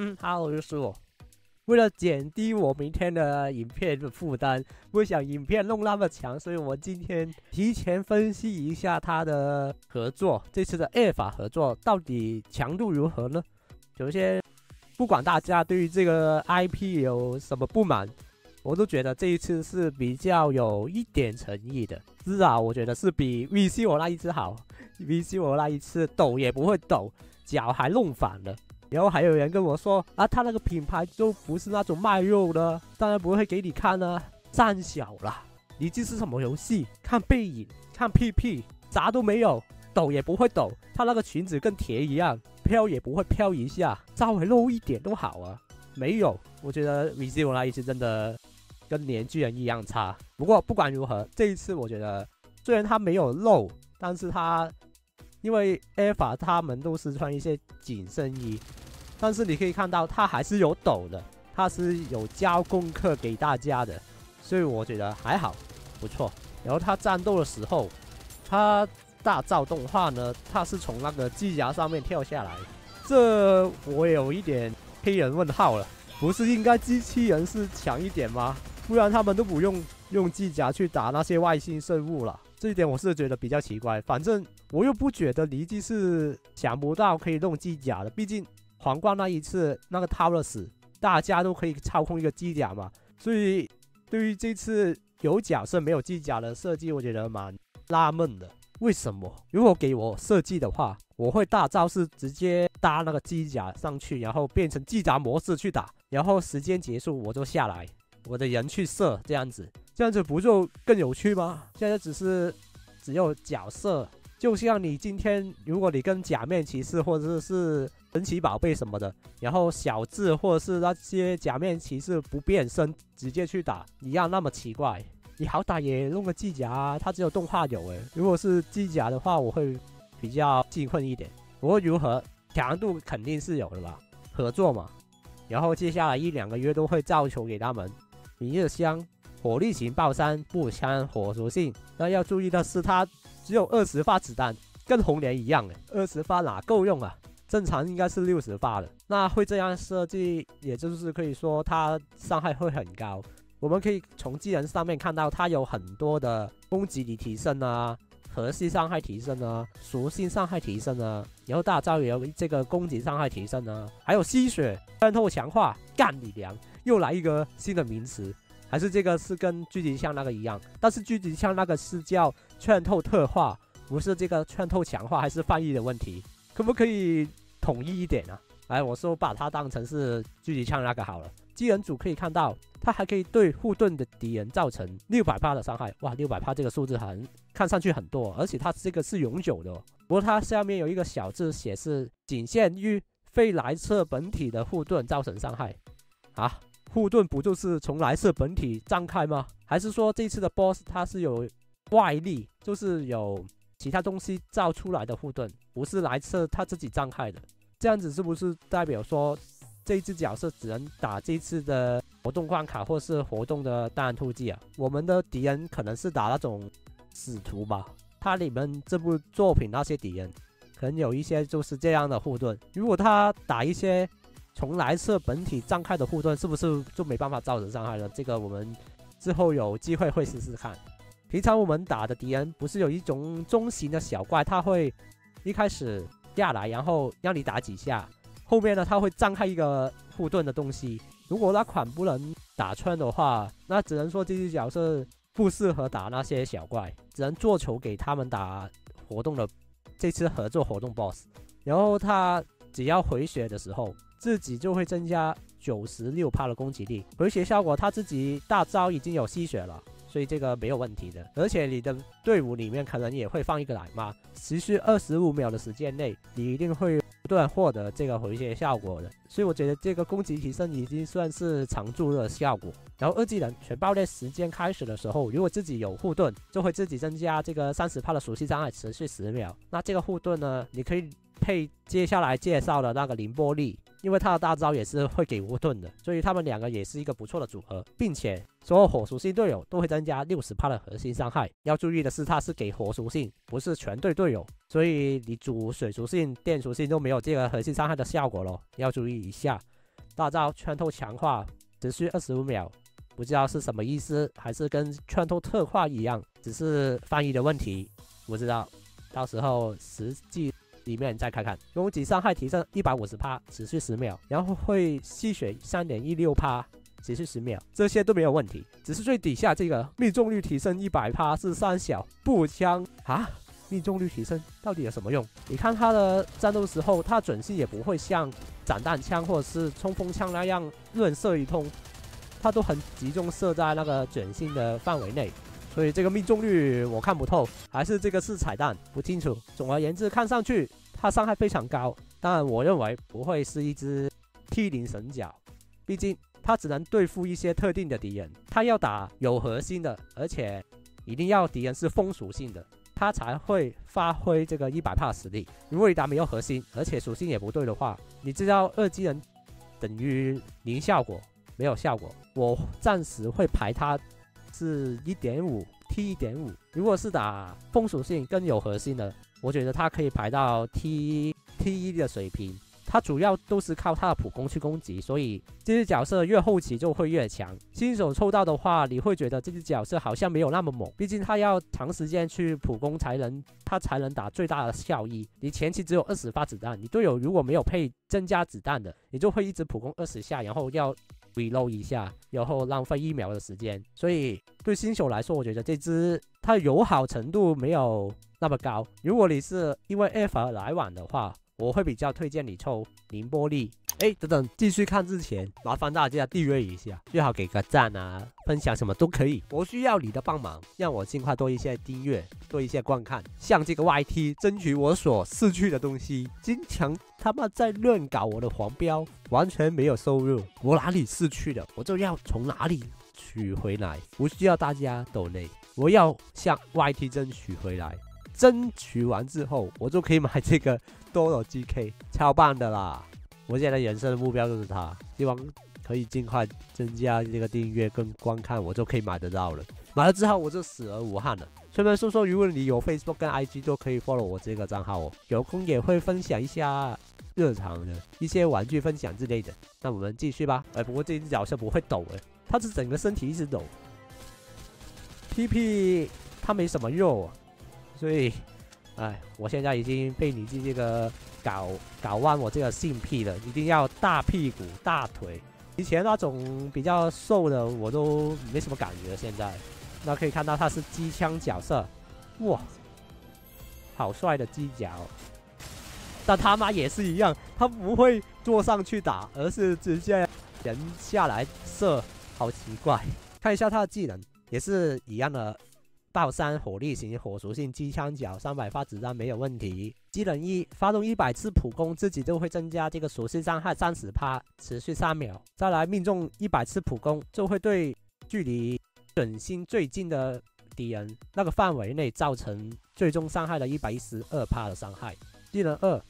嗯，Hello，就是我。为了减低我明天的影片的负担，不想影片弄那么强，所以我今天提前分析一下他的合作，这次的爱法合作到底强度如何呢？首先，不管大家对于这个 IP 有什么不满，我都觉得这一次是比较有一点诚意的，至少我觉得是比 VC 我那一次好。VC 我那一次抖也不会抖，脚还弄反了。然后还有人跟我说啊，他那个品牌就不是那种卖肉的，当然不会给你看呢。站小了，你这是什么游戏？看背影，看屁屁，啥都没有，抖也不会抖。他那个裙子跟铁一样，飘也不会飘一下，稍微露一点都好啊。没有，我觉得 VC 我那一次真的跟年巨人一样差。不过不管如何，这一次我觉得虽然他没有露，但是他。因为 A 法他们都是穿一些紧身衣，但是你可以看到他还是有抖的，他是有交功课给大家的，所以我觉得还好，不错。然后他战斗的时候，他大招动画呢，他是从那个机甲上面跳下来，这我有一点黑人问号了，不是应该机器人是强一点吗？不然他们都不用用机甲去打那些外星生物了。这一点我是觉得比较奇怪，反正我又不觉得离机是想不到可以弄机甲的，毕竟皇冠那一次那个 t o w e r s 大家都可以操控一个机甲嘛，所以对于这次有角色没有机甲的设计，我觉得蛮纳闷的。为什么？如果给我设计的话，我会大招是直接搭那个机甲上去，然后变成机甲模式去打，然后时间结束我就下来，我的人去射这样子。这样子不就更有趣吗？现在只是只有角色，就像你今天，如果你跟假面骑士或者是神奇宝贝什么的，然后小智或者是那些假面骑士不变身直接去打一样，那么奇怪。你好歹也弄个机甲啊，它只有动画有诶。如果是机甲的话，我会比较兴奋一点。不过如何强度肯定是有的吧？合作嘛。然后接下来一两个月都会造球给他们，明日香。火力型爆山步枪火属性，那要注意的是，它只有二十发子弹，跟红莲一样诶，二十发哪够用啊？正常应该是六十发的。那会这样设计，也就是可以说它伤害会很高。我们可以从技能上面看到，它有很多的攻击力提升啊，核心伤害提升啊，属性伤害提升啊，然后大招也有这个攻击伤害提升啊，还有吸血穿透强化，干你娘！又来一个新的名词。还是这个是跟狙击枪那个一样，但是狙击枪那个是叫穿透特化，不是这个穿透强化，还是翻译的问题，可不可以统一一点啊？来，我说把它当成是狙击枪那个好了。机人组可以看到，它还可以对护盾的敌人造成六百帕的伤害，哇，六百帕这个数字很看上去很多，而且它这个是永久的。不过它下面有一个小字显示，仅限于非来测本体的护盾造成伤害，啊。护盾不就是从来色本体张开吗？还是说这次的 BOSS 它是有外力，就是有其他东西造出来的护盾，不是来色他自己张开的？这样子是不是代表说这只角色只能打这次的活动关卡或是活动的弹突击啊？我们的敌人可能是打那种使徒吧？它里面这部作品那些敌人，可能有一些就是这样的护盾。如果他打一些。从来色本体张开的护盾是不是就没办法造成伤害了？这个我们之后有机会会试试看。平常我们打的敌人不是有一种中型的小怪，他会一开始下来，然后让你打几下，后面呢他会张开一个护盾的东西。如果那款不能打穿的话，那只能说这只角色不适合打那些小怪，只能做球给他们打活动的这次合作活动 BOSS。然后他只要回血的时候。自己就会增加九十六帕的攻击力，回血效果他自己大招已经有吸血了，所以这个没有问题的。而且你的队伍里面可能也会放一个奶妈，持续二十五秒的时间内，你一定会不断获得这个回血效果的。所以我觉得这个攻击提升已经算是常驻的效果。然后二技能全爆裂时间开始的时候，如果自己有护盾，就会自己增加这个三十帕的属性伤害，持续十秒。那这个护盾呢，你可以配接下来介绍的那个凌波力。因为他的大招也是会给护盾的，所以他们两个也是一个不错的组合，并且所有火属性队友都会增加六十帕的核心伤害。要注意的是，他是给火属性，不是全队队友，所以你主水属性、电属性都没有这个核心伤害的效果咯，要注意一下。大招穿透强化，持续二十五秒，不知道是什么意思，还是跟穿透特化一样，只是翻译的问题，不知道，到时候实际里面再看看。攻击伤害提升一百五十帕，持续十秒，然后会吸血三点一六帕。持续十秒，这些都没有问题，只是最底下这个命中率提升一百帕是三小步枪啊，命中率提升到底有什么用？你看它的战斗时候，它准心也不会像散弹枪或者是冲锋枪那样乱射一通，它都很集中射在那个准心的范围内，所以这个命中率我看不透，还是这个是彩蛋，不清楚。总而言之，看上去它伤害非常高，但我认为不会是一只 T 零神角，毕竟。他只能对付一些特定的敌人，他要打有核心的，而且一定要敌人是风属性的，他才会发挥这个一百帕实力。如果你打没有核心，而且属性也不对的话，你知道二技能等于零效果，没有效果。我暂时会排他是一点五 T 一点五。如果是打风属性更有核心的，我觉得他可以排到 T T 一的水平。他主要都是靠他的普攻去攻击，所以这只角色越后期就会越强。新手抽到的话，你会觉得这只角色好像没有那么猛，毕竟他要长时间去普攻才能，他才能打最大的效益。你前期只有二十发子弹，你队友如果没有配增加子弹的，你就会一直普攻二十下，然后要 reload 一下，然后浪费一秒的时间。所以对新手来说，我觉得这只它友好程度没有那么高。如果你是因为 F 而来晚的话，我会比较推荐你抽宁波利。哎，等等，继续看之前，麻烦大家订阅一下，最好给个赞啊，分享什么都可以。我需要你的帮忙，让我尽快多一些订阅，多一些观看。像这个 YT，争取我所失去的东西。经常他妈在乱搞我的黄标，完全没有收入。我哪里失去了，我就要从哪里取回来。不需要大家抖内，我要向 YT 争取回来。争取完之后，我就可以买这个多罗 GK，超棒的啦！我现在人生的目标就是它，希望可以尽快增加这个订阅跟观看，我就可以买得到了。买了之后我就死而无憾了。顺便说说，如果你有 Facebook 跟 IG，都可以 follow 我这个账号哦。有空也会分享一下日常的一些玩具分享之类的。那我们继续吧。哎，不过这只角色不会抖哎，它是整个身体一直抖。PP 它没什么肉啊。所以，哎，我现在已经被你这个搞搞弯我这个性癖了，一定要大屁股、大腿。以前那种比较瘦的我都没什么感觉，现在，那可以看到他是机枪角色，哇，好帅的机甲！哦但他妈也是一样，他不会坐上去打，而是直接人下来射，好奇怪。看一下他的技能，也是一样的。爆三火力型火属性机枪脚，三百发子弹没有问题。技能一，发动一百次普攻，自己就会增加这个属性伤害三十帕，持续三秒。再来命中一百次普攻，就会对距离准心最近的敌人那个范围内造成最终伤害的一百一十二帕的伤害。技能二，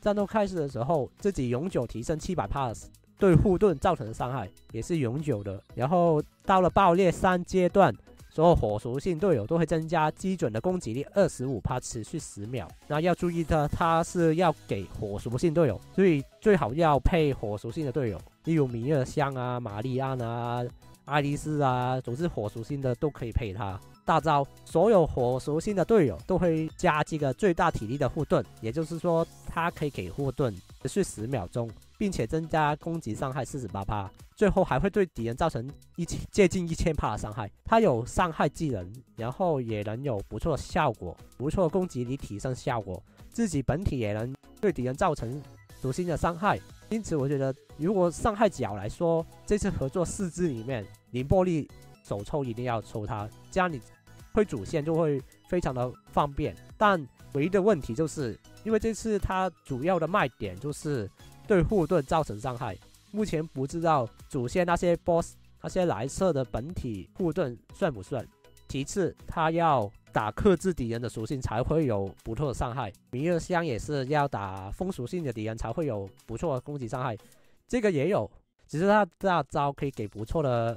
战斗开始的时候，自己永久提升七百帕，对护盾造成的伤害也是永久的。然后到了爆裂三阶段。所有火属性队友都会增加基准的攻击力二十五帕，持续十秒。那要注意的，它是要给火属性队友，所以最好要配火属性的队友，例如米尔香啊、玛丽安啊、爱丽丝啊，总之火属性的都可以配它。大招，所有火属性的队友都会加这个最大体力的护盾，也就是说，它可以给护盾持续十秒钟。并且增加攻击伤害四十八帕，最后还会对敌人造成一千接近一千帕的伤害。它有伤害技能，然后也能有不错的效果，不错攻击力提升效果。自己本体也能对敌人造成属性的伤害。因此，我觉得如果伤害角来说，这次合作四只里面，凌波丽首抽一定要抽它，这样你会主线就会非常的方便。但唯一的问题就是，因为这次它主要的卖点就是。对护盾造成伤害，目前不知道主线那些 BOSS 那些来色的本体护盾算不算。其次，他要打克制敌人的属性才会有不错的伤害。弥勒香也是要打风属性的敌人才会有不错的攻击伤害，这个也有，只是他大招可以给不错的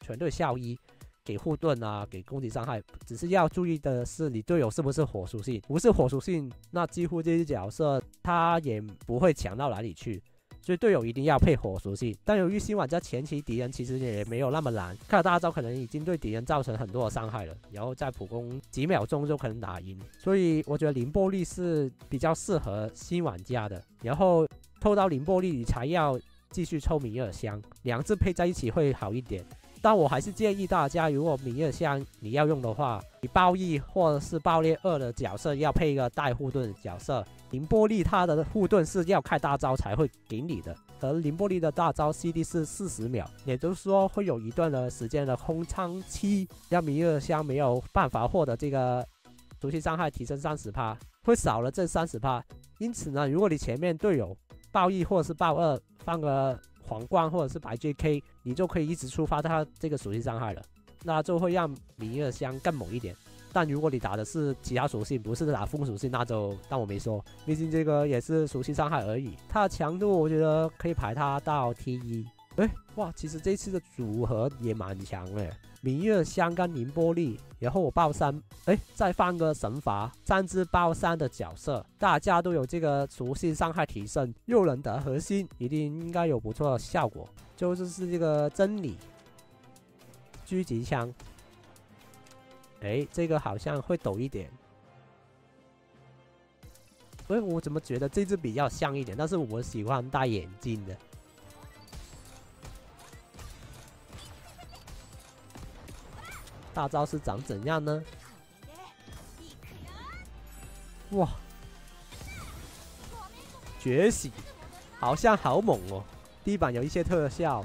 全队效益。给护盾啊，给攻击伤害，只是要注意的是，你队友是不是火属性？不是火属性，那几乎这些角色他也不会强到哪里去。所以队友一定要配火属性。但由于新玩家前期敌人其实也没有那么难，看大招可能已经对敌人造成很多的伤害了，然后再普攻几秒钟就可能打赢。所以我觉得凌波丽是比较适合新玩家的。然后偷到凌波丽，你才要继续抽米尔香，两只配在一起会好一点。但我还是建议大家，如果米尔香你要用的话，你暴一或者是爆裂二的角色要配一个带护盾的角色。凌波丽它的护盾是要开大招才会给你的，而凌波丽的大招 CD 是四十秒，也就是说会有一段的时间的空仓期，让米尔香没有办法获得这个毒气伤害提升三十帕，会少了这三十帕。因此呢，如果你前面队友爆一或者是爆二放个。皇冠或者是白 JK，你就可以一直触发它这个属性伤害了，那就会让米尔香更猛一点。但如果你打的是其他属性，不是打风属性，那就当我没说。毕竟这个也是属性伤害而已。它的强度我觉得可以排它到 T 一。哎，哇，其实这次的组合也蛮强的。明月香跟宁波丽，然后我爆三，哎，再放个神罚，三只爆三的角色，大家都有这个属性伤害提升，又能得核心，一定应该有不错的效果。就是是这个真理狙击枪，哎，这个好像会抖一点。哎，我怎么觉得这只比较像一点？但是我喜欢戴眼镜的。大招是长怎样呢？哇！觉醒，好像好猛哦！地板有一些特效，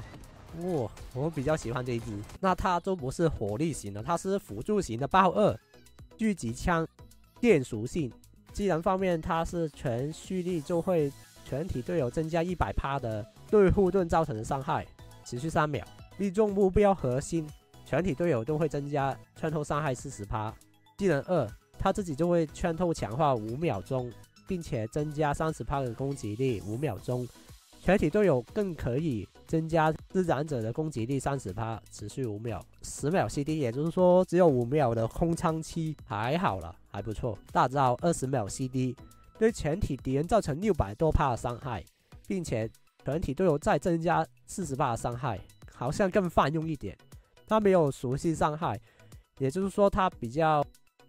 哇！我比较喜欢这一只。那它就不是火力型的，它是辅助型的爆二狙击枪，电属性。技能方面，它是全蓄力就会全体队友增加一百趴的对护盾造成的伤害，持续三秒，命中目标核心。全体队友都会增加穿透伤害四十趴。技能二，他自己就会穿透强化五秒钟，并且增加三十趴的攻击力五秒钟。全体队友更可以增加施展者的攻击力三十趴，持续五秒，十秒 CD，也就是说只有五秒的空仓期，还好了，还不错。大招二十秒 CD，对全体敌人造成六百多帕的伤害，并且全体队友再增加四十帕的伤害，好像更泛用一点。它没有属性伤害，也就是说它比较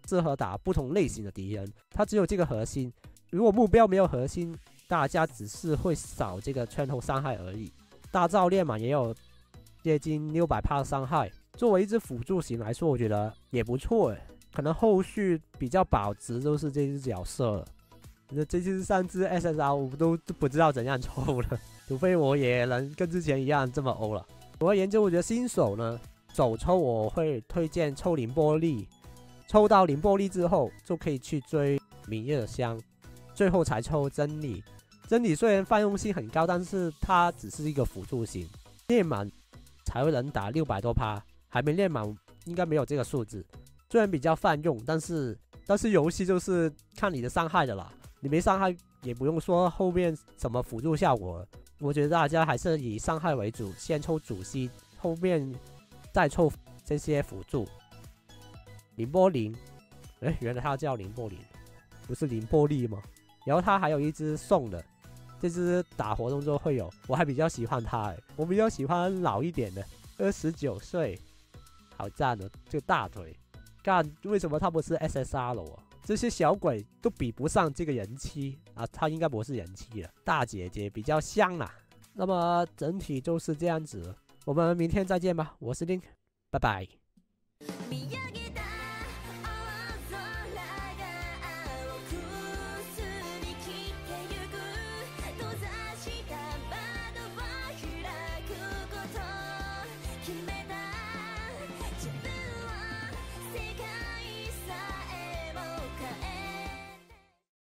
适合打不同类型的敌人。它只有这个核心，如果目标没有核心，大家只是会少这个穿透伤害而已。大招练满也有接近六百帕的伤害，作为一只辅助型来说，我觉得也不错诶。可能后续比较保值都是这只角色了。那这只三只 SSR 我都不知道怎样抽了，除非我也能跟之前一样这么欧了。我而言就我觉得新手呢。走抽我会推荐抽凌波丽，抽到凌波丽之后就可以去追明日香，最后才抽真理。真理虽然泛用性很高，但是它只是一个辅助型，练满才会能打六百多趴，还没练满应该没有这个数字。虽然比较泛用，但是但是游戏就是看你的伤害的啦，你没伤害也不用说后面什么辅助效果。我觉得大家还是以伤害为主，先抽主 C，后面。再凑这些辅助，凌波林，哎，原来他叫凌波林，不是凌波丽吗？然后他还有一只送的，这只打活动之后会有，我还比较喜欢他，哎，我比较喜欢老一点的，二十九岁，好赞哦，这个大腿，干，为什么它不是 SSR 了啊？这些小鬼都比不上这个人妻啊，它应该不是人妻了，大姐姐比较香啦。那么整体就是这样子。我们明天再见吧，我是 Link，，拜拜。